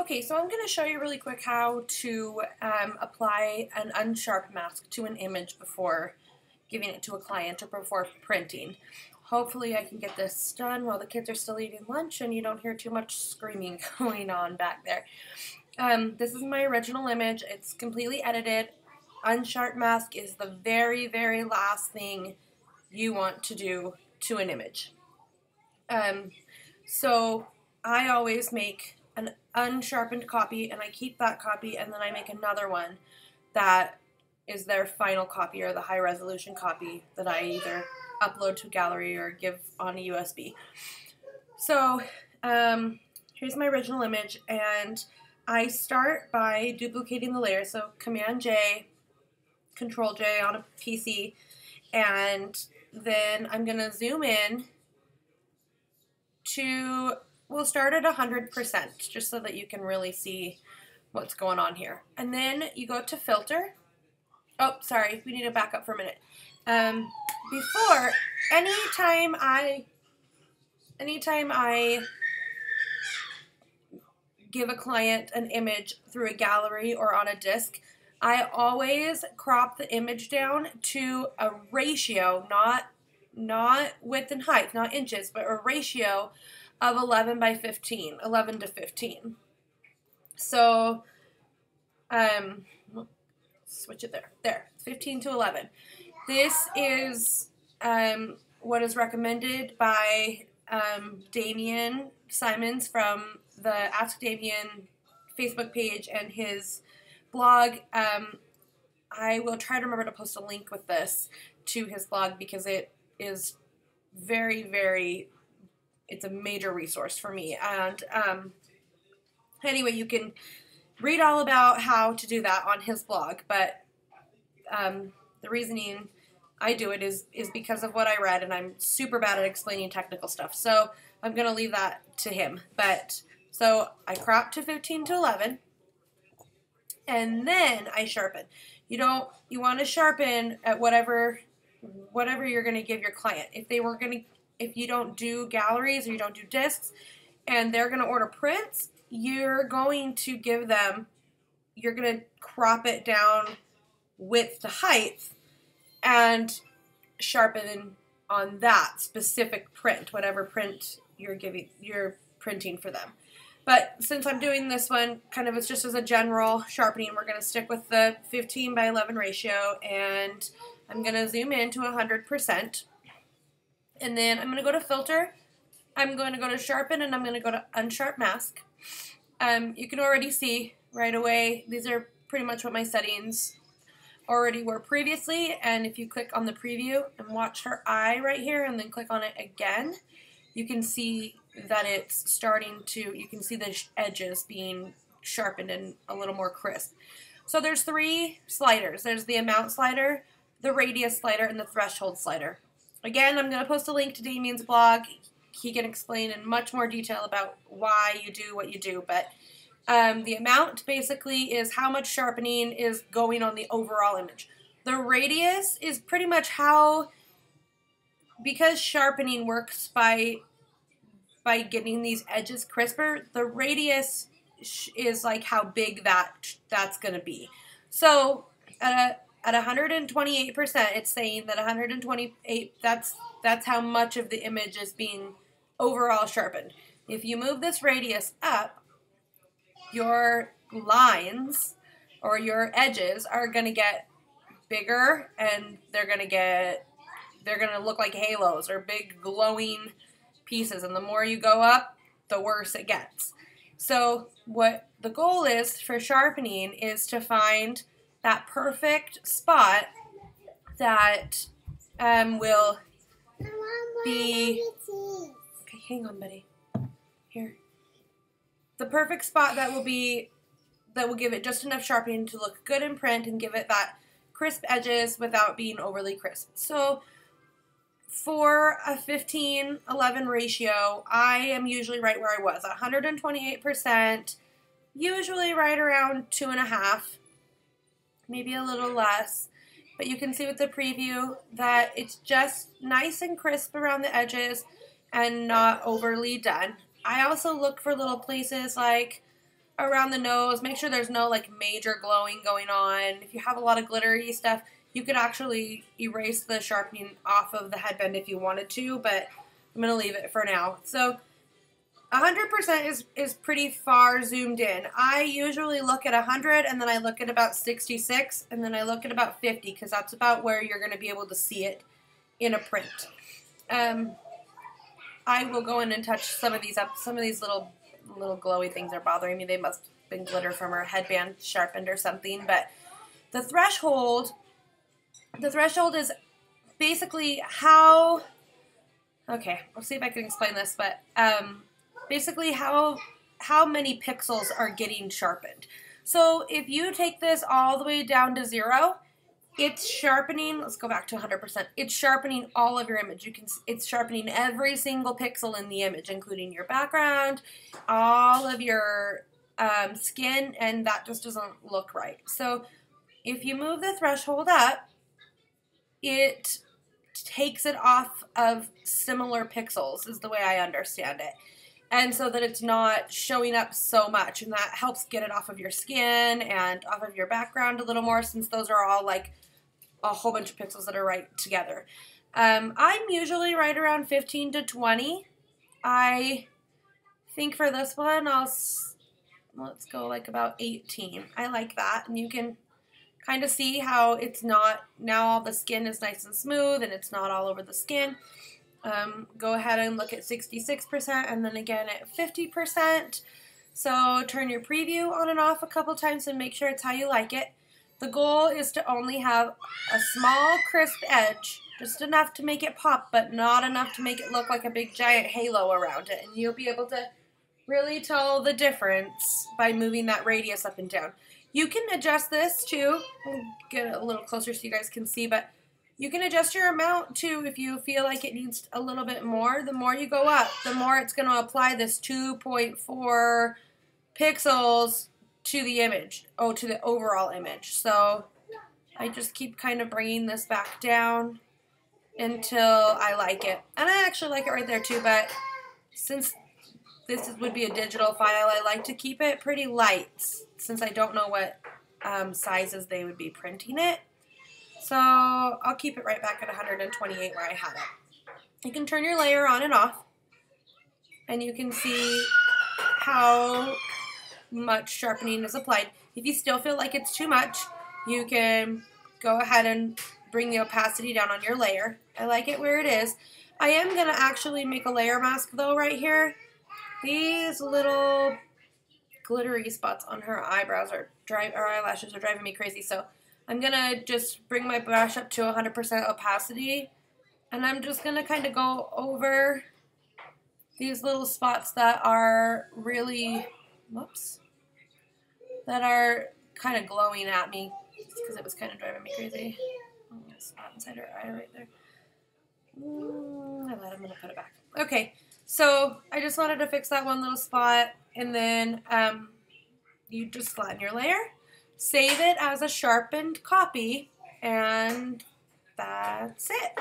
Okay, so I'm going to show you really quick how to um, apply an unsharp mask to an image before giving it to a client or before printing. Hopefully I can get this done while the kids are still eating lunch and you don't hear too much screaming going on back there. Um, this is my original image. It's completely edited. Unsharp mask is the very, very last thing you want to do to an image. Um, so I always make unsharpened copy and I keep that copy and then I make another one that is their final copy or the high resolution copy that I either upload to a gallery or give on a USB. So um, here's my original image and I start by duplicating the layer. So Command J, Control J on a PC and then I'm going to zoom in to We'll start at 100% just so that you can really see what's going on here. And then you go to filter. Oh, sorry, we need to back up for a minute. Um, before, anytime I, anytime I give a client an image through a gallery or on a disk, I always crop the image down to a ratio, not not width and height, not inches, but a ratio of 11 by 15, 11 to 15. So, um, switch it there. There, 15 to 11. This is um, what is recommended by um, Damien Symonds from the Ask Damien Facebook page and his blog. Um, I will try to remember to post a link with this to his blog because it is very, very it's a major resource for me. And um, anyway, you can read all about how to do that on his blog. But um, the reasoning I do it is is because of what I read, and I'm super bad at explaining technical stuff. So I'm gonna leave that to him. But so I crop to 15 to 11, and then I sharpen. You don't you want to sharpen at whatever whatever you're gonna give your client. If they were gonna if you don't do galleries or you don't do discs and they're going to order prints, you're going to give them, you're going to crop it down width to height and sharpen on that specific print, whatever print you're giving, you're printing for them. But since I'm doing this one, kind of it's just as a general sharpening, we're going to stick with the 15 by 11 ratio and I'm going to zoom in to 100%. And then I'm going to go to filter. I'm going to go to sharpen and I'm going to go to unsharp mask. Um, you can already see right away, these are pretty much what my settings already were previously. And if you click on the preview and watch her eye right here and then click on it again, you can see that it's starting to, you can see the edges being sharpened and a little more crisp. So there's three sliders. There's the amount slider, the radius slider, and the threshold slider. Again, I'm going to post a link to Damien's blog. He can explain in much more detail about why you do what you do, but um, the amount basically is how much sharpening is going on the overall image. The radius is pretty much how, because sharpening works by by getting these edges crisper, the radius is like how big that that's going to be. So at a at 128%, it's saying that 128 that's that's how much of the image is being overall sharpened. If you move this radius up, your lines or your edges are going to get bigger and they're going to get they're going to look like halos or big glowing pieces and the more you go up, the worse it gets. So what the goal is for sharpening is to find that perfect spot that um, will be. Okay, hang on, buddy. Here. The perfect spot that will be that will give it just enough sharpening to look good in print and give it that crisp edges without being overly crisp. So for a 15 11 ratio, I am usually right where I was 128%, usually right around two and a half maybe a little less. But you can see with the preview that it's just nice and crisp around the edges and not overly done. I also look for little places like around the nose. Make sure there's no like major glowing going on. If you have a lot of glittery stuff, you could actually erase the sharpening off of the headband if you wanted to, but I'm going to leave it for now. So 100% is, is pretty far zoomed in. I usually look at 100 and then I look at about 66 and then I look at about 50 because that's about where you're going to be able to see it in a print. Um, I will go in and touch some of these up. Some of these little little glowy things are bothering me. They must have been glitter from her headband sharpened or something. But the threshold, the threshold is basically how. Okay, I'll see if I can explain this. But um, basically how how many pixels are getting sharpened. So if you take this all the way down to zero, it's sharpening, let's go back to 100%. It's sharpening all of your image. You can it's sharpening every single pixel in the image including your background, all of your um, skin and that just doesn't look right. So if you move the threshold up, it takes it off of similar pixels is the way I understand it and so that it's not showing up so much and that helps get it off of your skin and off of your background a little more since those are all like a whole bunch of pixels that are right together. Um, I'm usually right around 15 to 20. I think for this one I'll let's go like about 18. I like that and you can kind of see how it's not now all the skin is nice and smooth and it's not all over the skin um, go ahead and look at 66% and then again at 50%. So turn your preview on and off a couple times and make sure it's how you like it. The goal is to only have a small crisp edge, just enough to make it pop, but not enough to make it look like a big giant halo around it. And you'll be able to really tell the difference by moving that radius up and down. You can adjust this too. Get a little closer so you guys can see, but you can adjust your amount too if you feel like it needs a little bit more. The more you go up, the more it's going to apply this 2.4 pixels to the image, oh, to the overall image. So I just keep kind of bringing this back down until I like it. And I actually like it right there too, but since this would be a digital file, I like to keep it pretty light since I don't know what um, sizes they would be printing it. So I'll keep it right back at 128 where I had it. You can turn your layer on and off and you can see how much sharpening is applied. If you still feel like it's too much, you can go ahead and bring the opacity down on your layer. I like it where it is. I am going to actually make a layer mask though right here. These little glittery spots on her eyebrows are drive her eyelashes are driving me crazy. So I'm going to just bring my brush up to 100% opacity. And I'm just going to kind of go over these little spots that are really, whoops, that are kind of glowing at me because it was kind of driving me crazy. Spot inside her eye right there. Mm, I I'm going to put it back. Okay, so I just wanted to fix that one little spot, and then um, you just flatten your layer save it as a sharpened copy, and that's it.